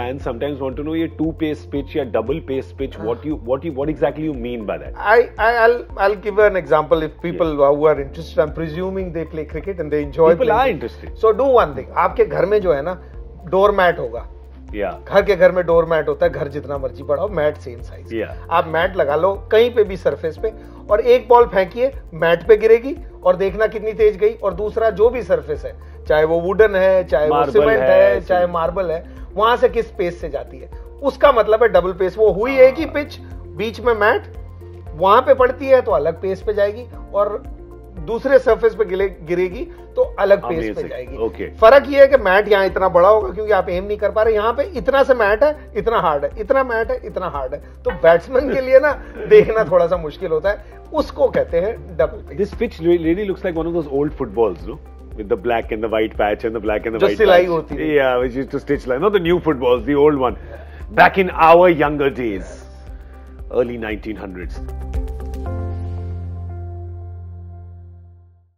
fans sometimes want to know your two pace pitch or double pace pitch. What you what you what exactly you mean by that? I, I will I'll give an example. If people yeah. who are interested, I'm presuming they play cricket and they enjoy. People playing are interested. So do one thing. आपके घर में जो है ना door mat होगा Yeah. घर के घर में डोर मैट होता है घर जितना मर्ज़ी हो मैट सेम साइज़ Yeah. आप मैट लगा लो कहीं पे भी सरफेस पे और एक बॉल फेंकिए मैट पे गिरेगी और देखना कितनी तेज गई और दूसरा जो भी सरफेस है चाहे वो वुडन है चाहे वो सीमेंट है, है चाहे मार्बल है वहाँ से किस पेस से जाती है? उसका मतलब है डबल पेस वो हुई एक ही पिच बीच में मैट वहाँ पे पड़ती है तो अलग पेस पे जाएगी और दूसरे सरफेस पे गिरे गिरेगी तो अलग पेस पे जाएगी। Okay. फ़र्क ये है कि मैट यहाँ इतना बड़ा होगा क्योंकि आप एम नहीं कर पा रहे। यहाँ पे इतना से मैट है इतना हार्ड है। इतना मैट है इतना हार्ड है। तो बैट्समैन के लिए ना देखना थोड़ा सा मुश्किल होता है। उसको कहते हैं double pitch re- really looks like one of those old footballs, no? with the black and the white patch and the black and the white patch. Yeah, which used to stitch like not the new footballs, the old one. Back in our younger days, early 1900s.